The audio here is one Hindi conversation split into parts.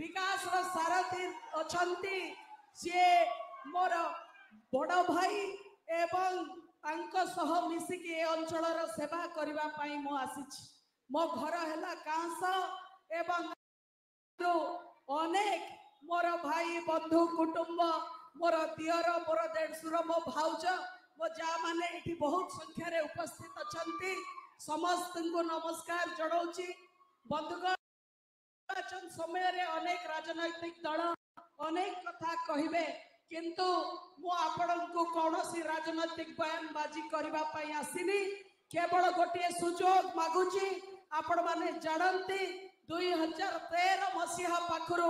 ବିକାଶର ସାରଥୀ ଅଛନ୍ତି ସିଏ ମୋର ବଡ଼ ଭାଇ ଏବଂ ତାଙ୍କ ସହ ମିଶିକି ଏ ଅଞ୍ଚଳର ସେବା କରିବା ପାଇଁ ମୁଁ ଆସିଛି ମୋ ଘର ହେଲା କାଁସ ଏବଂ ଅନେକ ମୋର ଭାଇ ବନ୍ଧୁ କୁଟୁମ୍ବ ମୋର ଦିଅର ମୋର ଦେଢ଼ଶୁର ମୋ ଭାଉଜ ମୋ ଯା ମାନେ ଏଠି ବହୁତ ସଂଖ୍ୟାରେ ଉପସ୍ଥିତ ଅଛନ୍ତି ସମସ୍ତଙ୍କୁ ନମସ୍କାର ଜଣାଉଛି ବନ୍ଧୁଗଣ নির্বাচন সময়ে অনেক রাজনৈতিক দল অনেক কথা কহবে কিন্তু মু আপনার কৌশি রাজনৈতিক বয়ানবাজি করা আসিনি কেবল গোটিয়ে সুযোগ মাগুছি আপন মানে জানতে দুই হাজার তের মসিহা পাখর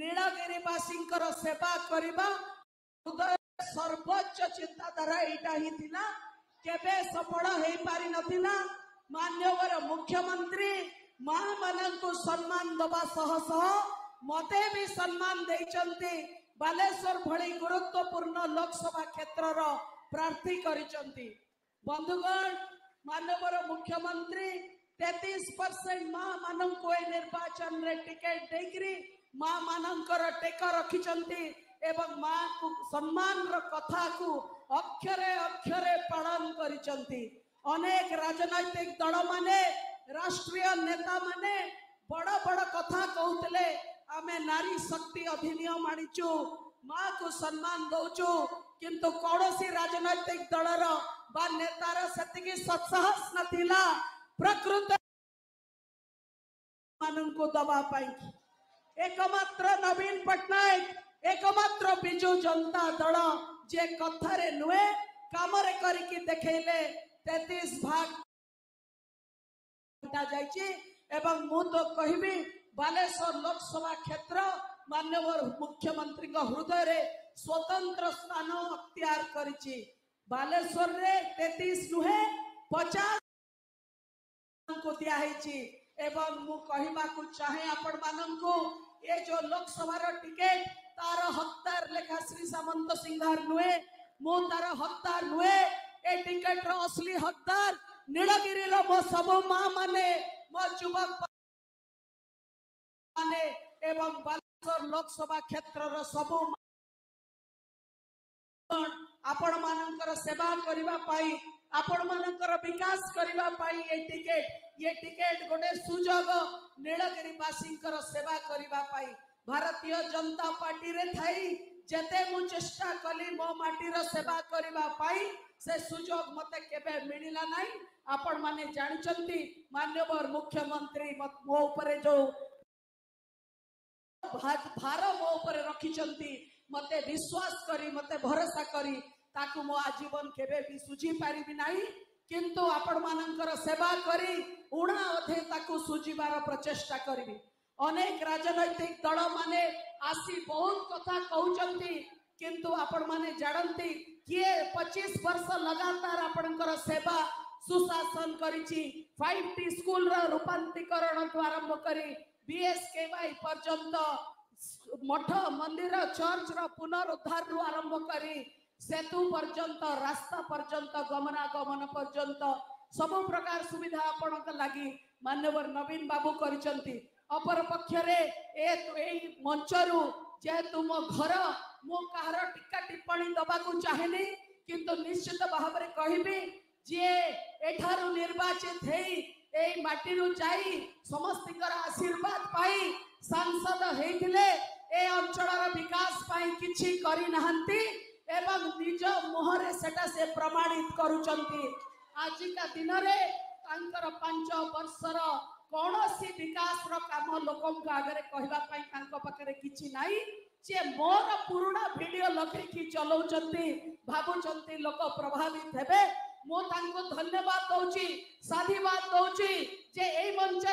ନୀଳଗିରିବାସୀଙ୍କର ସେବା କରିବା ହୃଦୟ ସର୍ବୋଚ୍ଚ ଚିନ୍ତାଧାରା ଏଇଟା ହିଁ ଥିଲା କେବେ ସଫଳ ହେଇପାରିନଥିଲା ମାନ୍ୟବର ମୁଖ୍ୟମନ୍ତ୍ରୀ ମା ମାନଙ୍କୁ ସମ୍ମାନ ଦବା ସହ ସହ ମତେ ବି ସମ୍ମାନ ଦେଇଛନ୍ତି ବାଲେଶ୍ୱର ଭଳି ଗୁରୁତ୍ୱପୂର୍ଣ୍ଣ ଲୋକସଭା କ୍ଷେତ୍ରର ପ୍ରାର୍ଥୀ କରିଛନ୍ତି ବନ୍ଧୁଗଣ ମାନବର ମୁଖ୍ୟମନ୍ତ୍ରୀ ତେତିଶ ପରସେଣ୍ଟ ମା ମାନଙ୍କୁ ଏ ନିର୍ବାଚନରେ ଟିକେଟ ଦେଇକିରି ମା ମାନଙ୍କର ଟେକ ରଖିଛନ୍ତି ଏବଂ ମାଙ୍କୁ ସମ୍ମାନର କଥାକୁ ଅକ୍ଷରେ ଅକ୍ଷରେ ପାଳନ କରିଛନ୍ତି ଅନେକ ରାଜନୈତିକ ଦଳମାନେ राष्ट्रीय नेता मैंने बड़ बड़ कथा कहते आम नारी शक्ति अधिनियम आनीचु माँ को सम्मान दौचु किंतु कौनसी राजनैतिक दल रेतार से सत्साहस नाला प्रकृत मान को दवापाई एकम्र नवीन पट्टनायक एकम्र विजु जनता दल जे कथार नुहे कम कर देखले तेतीस भाग बालेश्वर लोकसभा क्षेत्र मान्यवर मुख्यमंत्री हृदय स्वतंत्र स्थान बालेश्वर रे तेतीस नुहे पचास एवं कहवा चाहे को ये जो लोकसभा टिकेट लेखा श्री सामंत सिंघार नुहे मु तार हक्तार नुहे ए टिकेट रसली నీలగిరిలో మా సమూహ మనే మా యువక్ మనే एवं ବାଲେଶ୍ୱର ଲୋକସଭା କ୍ଷେତ୍ରର ସବୁ ଆପଣମାନଙ୍କର ସେବା କରିବା ପାଇଁ ଆପଣମାନଙ୍କର ବିକାଶ କରିବା ପାଇଁ ଏ ଟିକେଟ ଏ ଟିକେଟ ଗୋଟେ ସୁଯୋଗ ନୀଳଗିରିବାସୀଙ୍କର ସେବା କରିବା ପାଇଁ ଭାରତୀୟ ଜନତା ପାର୍ଟିରେ ଥାଇ ଯେତେ ମୁଁ ଚେଷ୍ଟା କଲି ମୋ ମାଟିର ସେବା କରିବା ପାଇଁ ସେ ସୁଯୋଗ ମୋତେ କେବେ ମିଳିଲା ନାହିଁ ଆପଣମାନେ ଜାଣିଛନ୍ତି ମାନ୍ୟବର ମୁଖ୍ୟମନ୍ତ୍ରୀ ମୋ ଉପରେ ଯୋଉ ଭାର ମୋ ଉପରେ ରଖିଛନ୍ତି ମୋତେ ବିଶ୍ୱାସ କରି ମୋତେ ଭରସା କରି ତାକୁ ମୋ ଆଜୀବନ କେବେ ବି ସୁଝି ପାରିବି ନାହିଁ କିନ୍ତୁ ଆପଣମାନଙ୍କର ସେବା କରି ଉଣା ଅଧେ ତାକୁ ସୁଝିବାର ପ୍ରଚେଷ୍ଟା କରିବି अनेक क दल महु कथापन् 25 वर्ष लगातार आप सुशासन गरि रूपान्तीकरण मठ मन्दिर चर्च र पुनरुद्धारु आरम्भ पर्यन्त रास्था पर्यन्त गमनागमन पर्यन्त सब प्रकार सुविधा आपि मान्यवर नवीन बाबू गरिन्छ घर मो कहाँ टीका टिप्पणी दबाकु चाहे किंतु निश्चित भावना कि एठ निर्वाचित है ए माटी जस्तो आशीर्वाद पाई सांसद हैले ए अञ्चल बिकश पाहाँ से प्रमाणित गरु आजिका दिन पाँच पांच वर्षर कौन सी विकास राम लोक आगे कहने कि मोर पुणा भिड लगे चला भावुं लोक प्रभावित हे मुझे धन्यवाद दौर साधीवाद दौचे मंच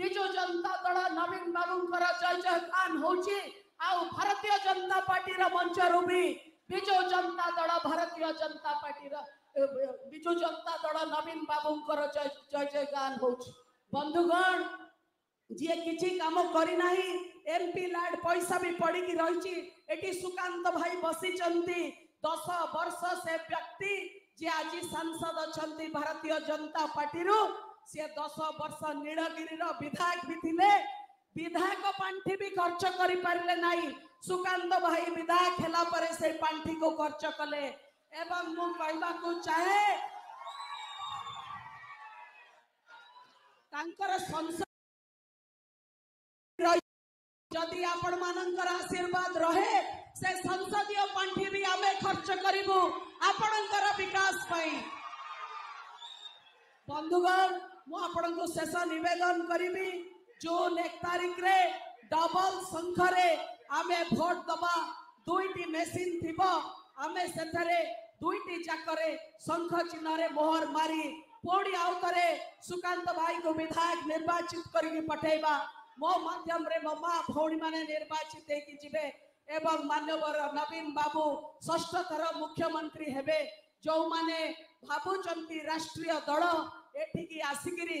विजु जनता दल नवीन बाबू जय जय खान हूँ भारतीय जनता पार्टी मंच रू जनता दल भारतीय जनता पार्टी विजु जनता दल नवीन बाबू जय जय गान हूँ बंधुगण जी किसी कम करना एमपी लैड पैसा भी पड़ की रही सुकांत भाई बसी दस वर्ष से व्यक्ति जी आज सांसद अच्छा भारतीय जनता पार्टी रु सी दस वर्ष नीलगिरी विधायक भी थे विधायक पांठि भी खर्च कर पारे ना सुकांत भाई विधायक है खर्च कले एवं मुझे चाहे आशीर्वाद रहे से संसदीय पांठि भी आम खर्च कर विकास बंधुगण मु को शेष नवेदन करी जून एक तारीख रे डबल संख रे आमे भोट दबा दुईटी मेसीन थी आम से दुईटी चाकरे शख चिन्ह मोहर मारी പോഡി આવതരെ സുകാന്തભાઈକୁ विधायक निर्वाचित କରିനി पठൈବା മോ മധ്യമരെ мама ഫോണി माने निर्वाचित ആയികി ജിബେ এব ง માન્યവര নবিম বাবু ষষ্ঠතර মুখ্যমন্ত্রী হেবে जौ माने बाबू ജന്തി राष्ट्रीय दल എઠીകി ആசிகരി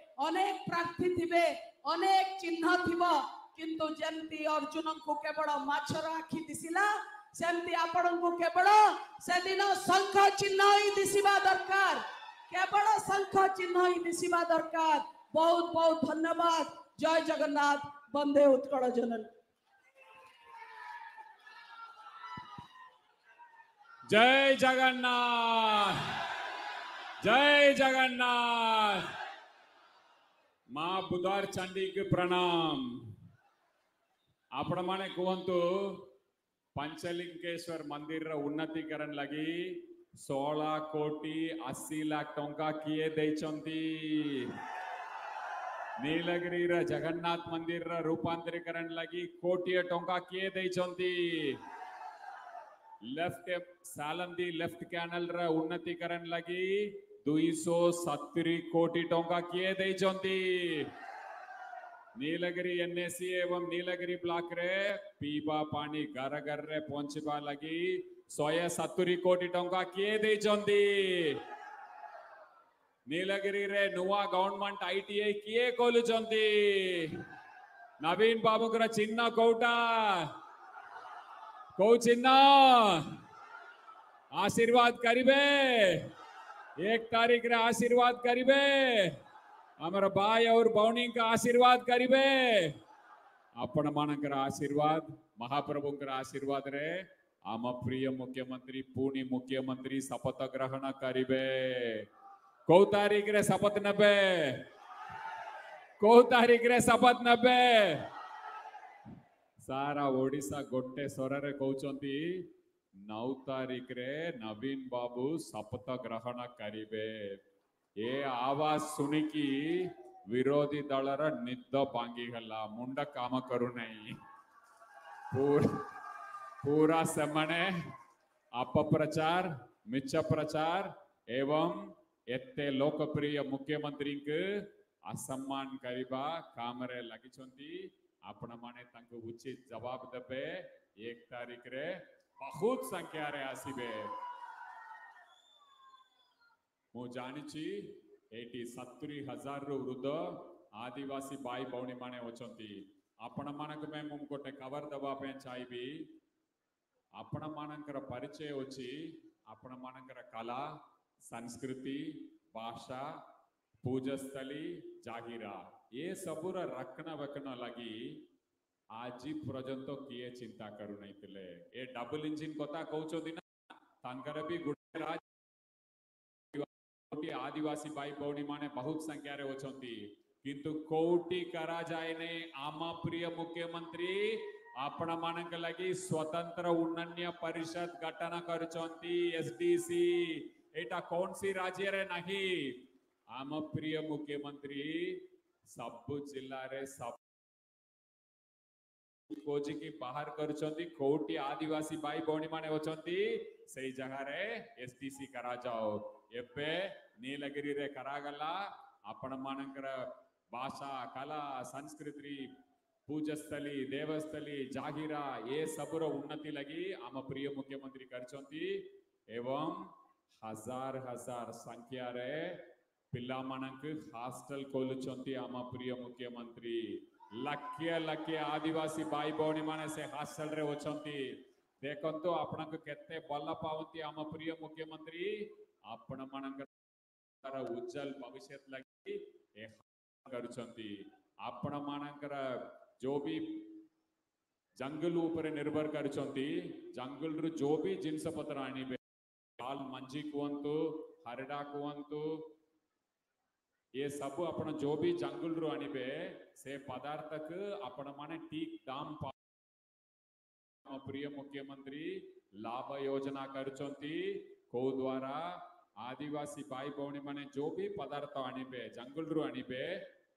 অনেক প্রার্থনা দিবে অনেক চিন্তা থিবো কিন্তু জেমতি অর্জুনকে কেবল মাছরাখি দিсила জেমতি आपणকে কেবল সেদিনা সংখ্যা চিহ্নই দিসিবা দরকার কেবল সংখ্যা চিহ্নই দিসিবা দরকার বহুত বহুত ধন্যবাদ জয় জগন্নাথ বন্ধে উতকড়জনন জয় জগন্নাথ জয় জগন্নাথ મા બુધાર ચંડીક પ્રણામ આ પ્રમાણે કુવંતુ પંચલિંકેશ્વર મંદિરર ઉન્નતીકરણ લગી ଷୋହଳ କୋଟି ଅଶୀ ଲାଖ ଟଙ୍କା କିଏ ଦେଇଛନ୍ତି ନୀଳଗିରିର ଜଗନ୍ନାଥ ମନ୍ଦିରର ରୂପାନ୍ତରୀକରଣ ଲାଗି କୋଟିଏ ଟଙ୍କା କିଏ ଦେଇଛନ୍ତି ଲେଫ୍ଟ ସାଲନ୍ଦୀ ଲେଫ୍ଟ କ୍ୟାନେଲର ଉନ୍ନତିକରଣ ଲାଗି दुई कोटी टोंका किए दई चौंती नीलगिरी एनएसी एवं नीलगिरी ब्लॉक रे पीबा पानी घर घर पहुंचा लगी सोए सत्तरी कोटी टोंका किए नीलगिरी रे नुआ गवर्नमेंट आईटीआई किए कोलु चौंती నవీన్ బాబు గారు చిన్న కోట కో చిన్న एक तारीख रे आशीर्वाद करीबे हमारा भाई और बौनी का आशीर्वाद करीबे अपन मान आशीर्वाद महाप्रभु आशीर्वाद रे आम प्रिय मुख्यमंत्री पुणी मुख्यमंत्री शपथ ग्रहण करीबे कौ तारीख रे शपथ नबे कौ तारीख रे शपथ नबे सारा ओडिशा गोटे स्वर रे कहउचंती નવ તારીખ રે નવીન બાબુ શપથ ಗ್ರಹಣ ಕರಿಬೆ ಏ ಆವಾಜ್ ಸುನಿಕಿ ವಿರೋಧಿ ದಳರ ನಿದ್ದ ಬಾಂಗಿಗಲ್ಲ ಮುಂಡ ಕಾಮಕರುಣೈ ಪೂರ ಪೂರಾ ಸಮಣೆ ಅಪಪ್ರಚಾರ ಮಿಚ್ಚ ಪ್ರಚಾರ ಏವಂ ಎತ್ತೆ ಲೋಕಪ್ರಿಯ ಮುಖ್ಯಮಂತ್ರಿಂಕ್ ಅಸಮ್ಮಾನ್ ಕರಿಬಾ ಕಾಮರೆ ಲಗಿಚೊಂತಿ આપણા માને તંગ ઉચિત જવાબ દબે એક તારીખ રે बहुत संख्या रे आसिबे मु जानिची एटी सत्तरी हजार रु वृद्ध आदिवासी भाई भौणी माने अच्छी आपण मानक मैं गोटे कवर दवा पे चाहिए आपण मानकर परिचय अच्छी आपण मानकर कला संस्कृति भाषा पूजस्थली जाहिरा ये सबूर रखना वकन लगी আজি পর্যন্ত কিয়ে চিন্তা করু নাইতিলে এ ডাবল ইঞ্জিন কথা কৌছন্তি না তাঙ্কর বি গোটে রাজ ଗୋଟିଏ ଆଦିବାସୀ ଭାଇ ଭଉଣୀ ମାନେ ବହୁତ ସଂଖ୍ୟାରେ ଅଛନ୍ତି କିନ୍ତୁ କୋଉଠି କରାଯାଏ ନାହିଁ ଆମ ପ୍ରିୟ ମୁଖ୍ୟମନ୍ତ୍ରୀ ଆପଣ ମାନଙ୍କ ଲାଗି ସ୍ୱତନ୍ତ୍ର ଉନ୍ନୟ ପରିଷଦ ଗଠନ କରିଛନ୍ତି ଏସଡିସି ଏଇଟା କୌଣସି ରାଜ୍ୟରେ ନାହିଁ ଆମ ପ୍ରିୟ ମୁଖ୍ୟମନ୍ତ୍ରୀ ସବୁ ଜିଲ୍ଲାରେ ସବୁ खोज की बाहर करोटी आदिवासी भाई भौणी मान अच्छा जगह एस टी करा जाओ नीलगिरी करागला आपण मान भाषा कला संस्कृति पूजास्थली देवस्थली जाहिरा ये सब उन्नति लगी आम प्रिय मुख्यमंत्री कर हजार हजार संख्या रे पिला मान हॉस्टल खोलुंट आम प्रिय मुख्यमंत्री ଲକ୍ଷେ ଲକ୍ଷେ ଆଦିବାସୀ ଭାଇ બહેનોને સે હાસ્યરે ઓછંતી દેખંતુ આપણંક કેતે બલ્લ પાવંતી આમ પ્રિય મુખ્યમંત્રી આપણ મનંકર ઉજ્જવલ ભવિષ્યત લગી એ કરુચંતી આપણ મનંકર જો ભી જંગલ ઉપર નિર્ભર કરુચંતી જંગલ ર જો ભી જિનસ પત્રાણી હાલ મંજી કુવંતુ ये सब अपना जो भी जंगल रू अणिबे से पदार्थ पदार्थक अपना माने ठीक दाम प्रिय मुख्यमंत्री लाभ योजना कर चुनती को द्वारा आदिवासी भाई बहनी माने जो भी पदार्थ अणिबे जंगल रू अणिबे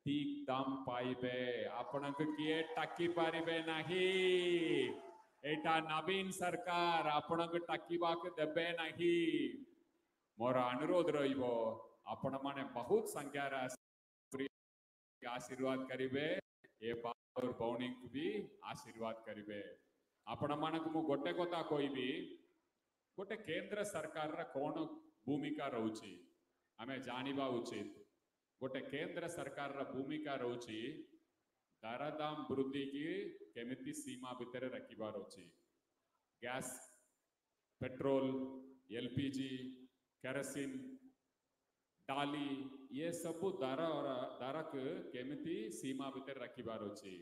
ठीक दाम पाइबे अपन किए टक्की पारी पारिबे नहीं एटा नवीन सरकार अपन आपण टक्की बाक दबे नहीं मोरा अनुरोध रहिबो आपण मने बहुत संख्या आशीर्वाद करिबे ए और पौणी भी आशीर्वाद करिबे आपण मानक मु गोटे कथा कहबी गोटे केन्द्र सरकार रा कोन भूमिका रहउची हमें जानिबा उचित गोटे केन्द्र सरकार रा भूमिका रहउची दरदाम वृद्धि की कमि सीमा भितर रखिबार अछि गैस पेट्रोल एलपीजी केरोसिन डाली ये सब दर दर धारक केमती सीमा भीतर रखिबार अछि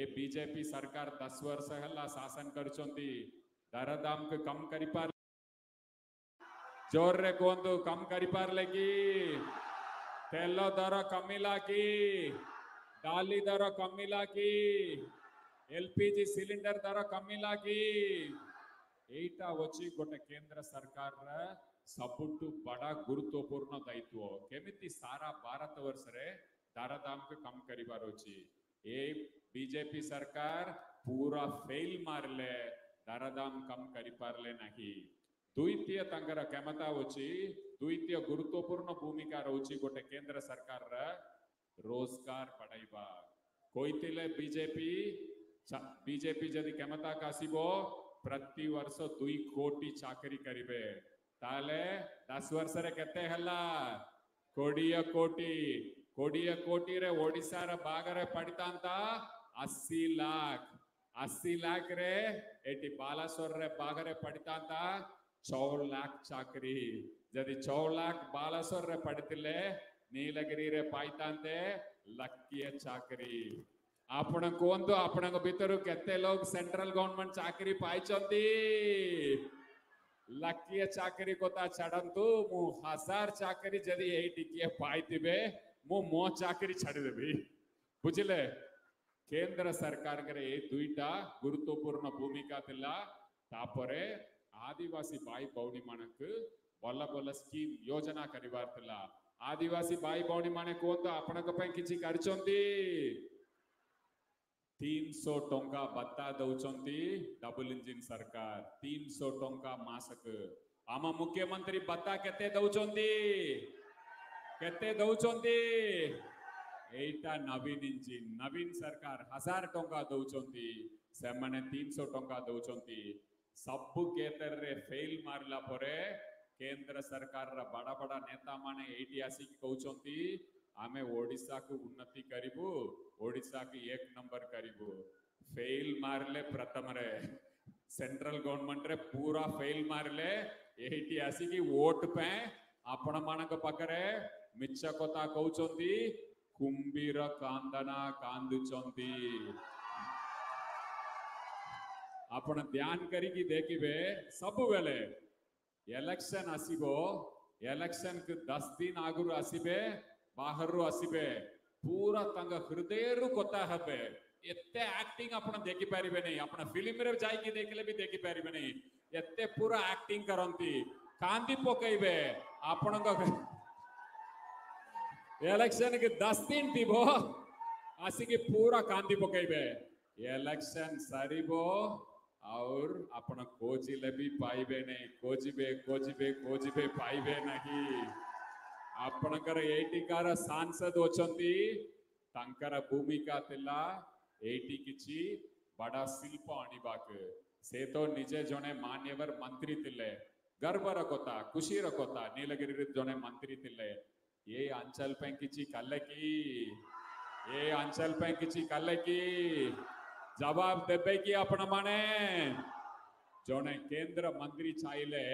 ए बीजेपी सरकार दस वर्ष है शासन करचंती दर दाम को कम कर पार जोर रे कोंदु कम करि पार लेकी तेल दर कमिला की डाली दर कमिला की एलपीजी सिलिंडर दर कमिला की एटा वची गोटे केंद्र सरकार रा ಸಬ್ಬುಟ್ಟು ಬಡ ಗುರುತ್ವಪೂರ್ಣ ದಾಯಿತ್ವ ಕೆಮಿತಿ ಸಾರಾ ಭಾರತ ವರ್ಷರೆ ಧಾರಾಧಾಮಕ ಕಮ್ ಕರಿಬಾರೋ ಛಿ એ બીજેપી સરકાર પૂરા ફેલ મારલે ધારાધામ કમ કરી પારલે નહીં દ્વિતીય તાંકર ક્ષમતા వచ్చి દ્વિતીય ગુરુત્વપૂર્ણ ભૂમિકા રહુଛି ગોટે કેન્દ્ર સરકાર રોજગાર પડાઈવા કોઈતિલે બીજેપી બીજેપી જદી ક્ષમતા કાસીબો પ્રતિ વર્ષ 2 કોટી ચાકરી કરીબે ತಾಳೆ ದಾಸವರ್ಸರ ಕತ್ತೆ ಅಲ್ಲ ಕೊಡಿಯ ಕೋಟಿ ಕೊಡಿಯ ಕೋಟಿರೆ ಒಡಿಸಾರ ಬಾಗರೆ ಪಡಿತಾ ಅಂತ ಅಸ್ಸಿ ಲಾಕ್ ಅಸ್ಸಿ ರೇ ಏಟಿ ಬಾಗರೆ ಅಂತ ಚಾಕ್ರಿ ಜದಿ ಚೌಲ್ ಲಕ್ಕಿಯ ಚಾಕ್ರಿ ಲಕ್ಕಿಯ ಚಾಕರಿ ಗೊತ್ತಾ ಚಡಂತು ಮು ಹಜಾರ್ ಚಾಕರಿ ಜದಿ ಏಟಿಗೆ ಪಾಯ್ತಿವೆ ಮು ಮೋ ಚಾಕರಿ ಚಡಿದೆವಿ ಬುಜಿಲೆ ಕೇಂದ್ರ ಸರ್ಕಾರಗರೆ ದುಯ್ಟಾ ಗುರುತ್ವಪೂರ್ಣ ಭೂಮಿಕಾ ತಿಲ್ಲ ತಾಪರೆ ಆದಿವಾಸಿ ಬಾಯಿ ಬೌಣಿ ಮಣಕ್ ಬೊಲ್ಲ ಬೊಲ್ಲ ಸ್ಕೀಮ್ ಯೋಜನಾ ಕರಿವಾರ್ತಿಲ್ಲ ಆದಿವಾಸಿ ಬಾಯಿ ಬೌಣಿ ಮಣಕ್ ಒಂದು ಅಪಣಕ ಪೈ ಕಿಚಿ ಖರ್ಚೊಂದಿ ତିନିଶହ ଟଙ୍କା ଭତ୍ତା ଦେଉଛନ୍ତି ଡବଲ ଇଞ୍ଜିନ ସରକାର ତିନିଶହ ଟଙ୍କା ମାସକୁ ଆମ ମୁଖ୍ୟମନ୍ତ୍ରୀ ଭତ୍ତା କେତେ ଦେଉଛନ୍ତି କେତେ ଦେଉଛନ୍ତି ଏଇଟା ନବୀନ ଇଞ୍ଜିନ ନବୀନ ସରକାର ହଜାର ଟଙ୍କା ଦେଉଛନ୍ତି ସେମାନେ ତିନିଶହ ଟଙ୍କା ଦେଉଛନ୍ତି ସବୁ କ୍ଷେତ୍ରରେ ଫେଲ ମାରିଲା ପରେ କେନ୍ଦ୍ର ସରକାରର ବଡ ବଡ ନେତାମାନେ ଏଇଠି ଆସିକି କହୁଛନ୍ତି ఆమె ఒడిశాకు ఉన్నతి కరిబు ఒడిశాకు ఏక్ నంబర్ కరిబు ఫెయిల్ మారలే ప్రథమరే सेंट्रल गवर्नमेंट रे पूरा फेल मारले ऐतिहासिक वोट पे आपण मानक पाखरे मिच्छ कथा कहउचंती कुंभीर कांदना कांदुचंती आपण ध्यान करिकी देखिबे सब बेले इलेक्शन आसीबो इलेक्शन के 10 दिन आगुरु आसीबे बाहर आसपे पूरा तंग हृदय रु कोता हबे एक्टिंग फिल्म देखले भी पूरा कांदी आपण इलेक्शन के दिन पूरा कांदी इलेक्शन और आपण खोजिले भी पाइबे खोजिबे खोजिबे खोजिबे पाइबे नहीं ଆପଣଙ୍କର ଏଇଠିକାର ସାଂସଦ ଅଛନ୍ତି ତାଙ୍କର ଭୂମିକା ଥିଲା ଏଇଠି କିଛି ବଡ଼ ଶିଳ୍ପ ଆଣିବାକୁ ସେ ତ ନିଜେ ଜଣେ ମାନ୍ୟବର ମନ୍ତ୍ରୀ ଥିଲେ ଗର୍ବର କଥା ଖୁସିର କଥା ନୀଳଗିରିରେ ଜଣେ ମନ୍ତ୍ରୀ ଥିଲେ ଏ ଅଞ୍ଚଳ ପାଇଁ କିଛି କଲେ କି ଏ ଅଞ୍ଚଳ ପାଇଁ କିଛି କଲେ କି ଜବାବ ଦେବେ କି ଆପଣମାନେ ଜଣେ କେନ୍ଦ୍ର ମନ୍ତ୍ରୀ ଚାହିଁଲେ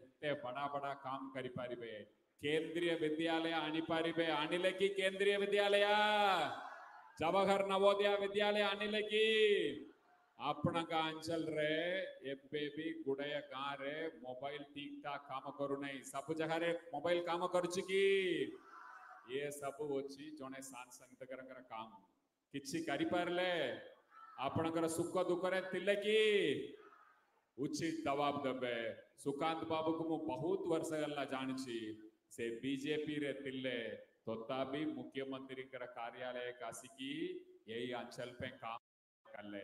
ଏତେ ବଡ଼ ବଡ଼ କାମ କରିପାରିବେ केंद्रीय विद्यालय अणिपारीपे अनिल की केंद्रीय विद्यालय जवाहर नवोदय विद्यालय अनिल की अपना का अंचल रे एबे भी गुड़या कहा रे मोबाइल ठीक ठाक काम करू नहीं सब जगह रे मोबाइल काम कर चुकी ये सब अच्छी जड़े सांसद काम किसी करें आपण सुख दुख रे थिले की उचित दवाब दबे सुकांत बाबू को मु बहुत वर्ष गला जानी से बीजेपी रे तिल्ले तो तभी मुख्यमंत्री का कार्यालय काशी की यही अंचल पे काम कर ले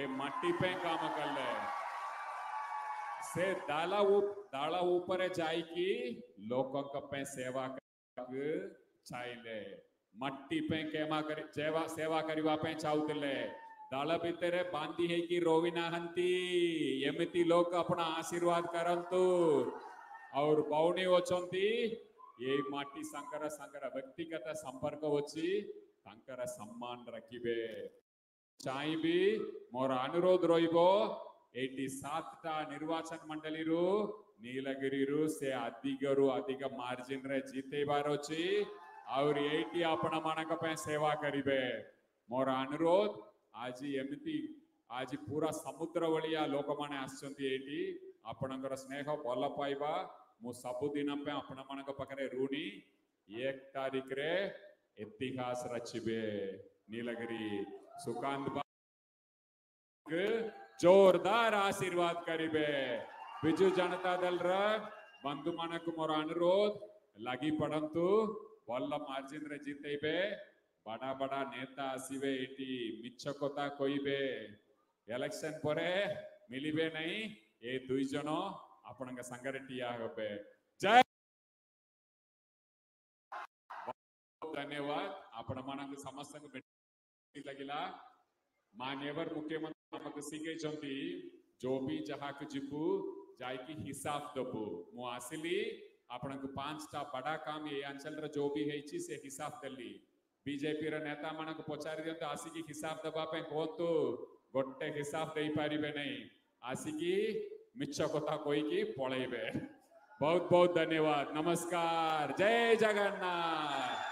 ये मट्टी पे काम कर ले से दाला उप, दाला ऊपर है जाए कि लोगों का पे सेवा कर चाहिए मट्टी पे केमा कर सेवा सेवा करी करवा पे चाउतले दाला तेरे बांधी है कि रोविना हंती ये मिति लोग अपना आशीर्वाद करन तो और बाउनी वो ଏଇ ମାଟି ಸಂಕರ ಸಂಕರ ବ୍ୟକ୍ତିଗତ ସମ୍ପର୍କ వచ్చి ତାଙ୍କର ସମ୍ମାନ ରଖିବେ ଚାହିଁବି ମୋର ଅନୁରୋଧ ରହିବ ଏଇଠି ସାତଟା ନିର୍ବାଚନ ମଣ୍ଡଳୀରୁ ନୀଳଗିରିରୁ ସେ ଅଧିକରୁ ଅଧିକ ಅಧಿಗರು ଜିତେଇବାର ଅଛି ଆହୁରି ଏଇଠି ଭଲ ପାଇବା ମୁଁ ସବୁଦିନ ପାଇଁ ଆପଣମାନଙ୍କ ପାଖରେ રૂની ଏକ ତାରିଖରେ ଇତିହାସ ରଚିବେ ନୀଳଗିରି ସୁକାନ୍ତ સુકાંત ಜೋರ್ದಾರ್ ಆಶೀರ್ವಾದ ಕರಿಬೆ ಬಿಜು ಜನತಾದಲ್ರ ಬಂಧು ಮನಕ್ ಮೊರ ಅನುರೋಧ ಲಗಿ ಪಡಂತು ಬಲ್ಲ ಮಾರ್ಜಿನ್ ರೆ ಜೀತೈಬೆ ಬಡ ಬಡ ನೇತಾ ಹಸಿವೆ ಇಟಿ ಮಿಚ್ಚ ಕೊತಾ ಕೊಯ್ಬೆ ಎಲೆಕ್ಷನ್ ಪೊರೆ ಮಿಲಿಬೆ ನೈ ಎ ದುই मुख्यमंत्री जो भी जहाँ जी जाकि हिसाब दबु मु आसली आपण को पांचटा बड़ा काम ये अंचल रो भी है से हिसाब दली बीजेपी रेता मान पचार दिखते आसिक हिसाब दबापे कहतु गोटे हिसाब दे पारे ना आसिकी মিছা কথা কই কি পড়াইবে বহুত বহুত ধন্যবাদ নমস্কার জয় জগন্নাথ